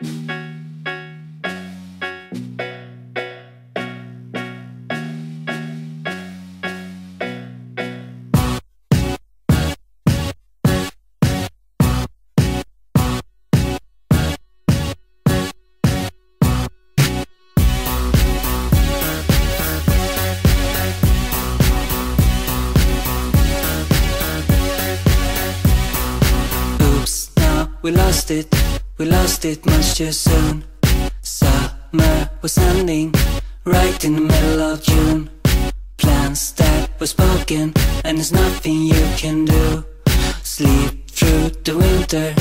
Oops, we lost it, we lost it much too soon. Summer was ending, right in the middle of June. Plans that were spoken, and there's nothing you can do. Sleep through the winter,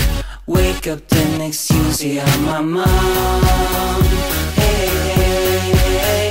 wake up the next Tuesday I'm my mom Hey, hey, hey,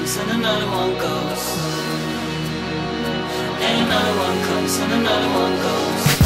and another one goes. And another one comes and another one goes.